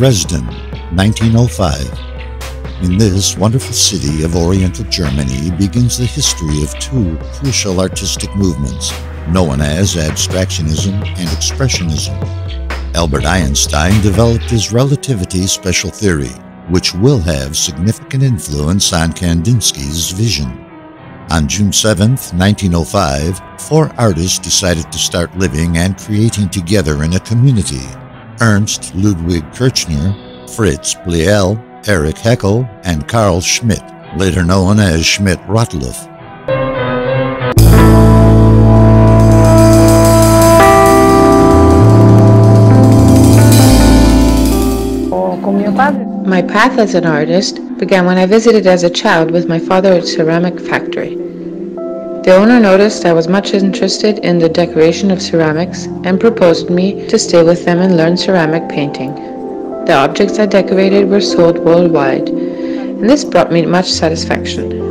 Dresden, 1905. In this wonderful city of Oriental Germany begins the history of two crucial artistic movements known as abstractionism and expressionism. Albert Einstein developed his relativity special theory, which will have significant influence on Kandinsky's vision. On June 7, 1905, four artists decided to start living and creating together in a community. Ernst Ludwig Kirchner, Fritz Bleyl, Erich Heckel, and Carl Schmidt, later known as Schmidt-Rottluff. My path as an artist began when I visited as a child with my father at a ceramic factory. The owner noticed I was much interested in the decoration of ceramics and proposed me to stay with them and learn ceramic painting. The objects I decorated were sold worldwide, and this brought me much satisfaction.